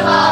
alive.